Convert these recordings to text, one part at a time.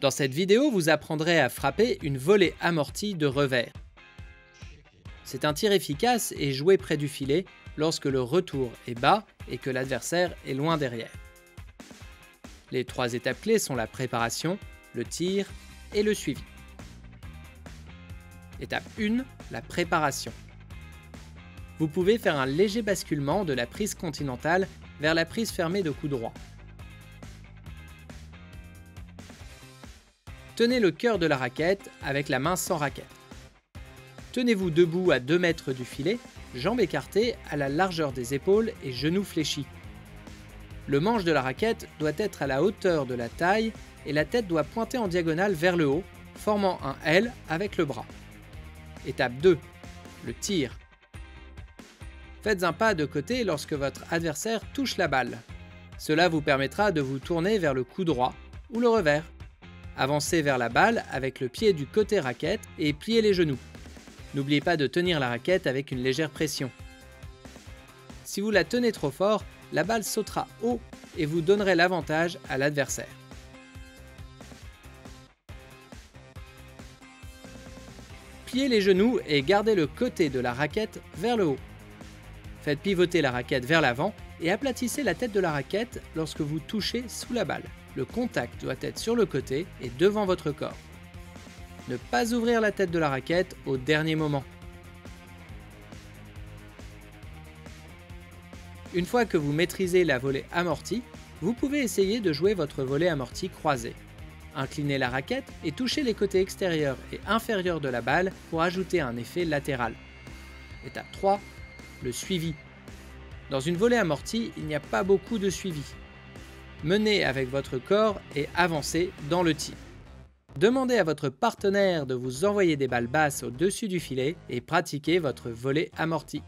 Dans cette vidéo, vous apprendrez à frapper une volée amortie de revers. C'est un tir efficace et joué près du filet lorsque le retour est bas et que l'adversaire est loin derrière. Les trois étapes clés sont la préparation, le tir et le suivi. Étape 1, la préparation. Vous pouvez faire un léger basculement de la prise continentale vers la prise fermée de coup droit. Tenez le cœur de la raquette avec la main sans raquette. Tenez-vous debout à 2 mètres du filet, jambes écartées à la largeur des épaules et genoux fléchis. Le manche de la raquette doit être à la hauteur de la taille et la tête doit pointer en diagonale vers le haut, formant un L avec le bras. Étape 2. Le tir. Faites un pas de côté lorsque votre adversaire touche la balle. Cela vous permettra de vous tourner vers le coup droit ou le revers. Avancez vers la balle avec le pied du côté raquette et pliez les genoux. N'oubliez pas de tenir la raquette avec une légère pression. Si vous la tenez trop fort, la balle sautera haut et vous donnerez l'avantage à l'adversaire. Pliez les genoux et gardez le côté de la raquette vers le haut. Faites pivoter la raquette vers l'avant et aplatissez la tête de la raquette lorsque vous touchez sous la balle. Le contact doit être sur le côté et devant votre corps. Ne pas ouvrir la tête de la raquette au dernier moment. Une fois que vous maîtrisez la volée amortie, vous pouvez essayer de jouer votre volée amortie croisée. Inclinez la raquette et touchez les côtés extérieurs et inférieurs de la balle pour ajouter un effet latéral. Étape 3 le suivi. Dans une volée amortie, il n'y a pas beaucoup de suivi. Menez avec votre corps et avancez dans le tir. Demandez à votre partenaire de vous envoyer des balles basses au-dessus du filet et pratiquez votre volée amortie.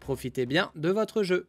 Profitez bien de votre jeu.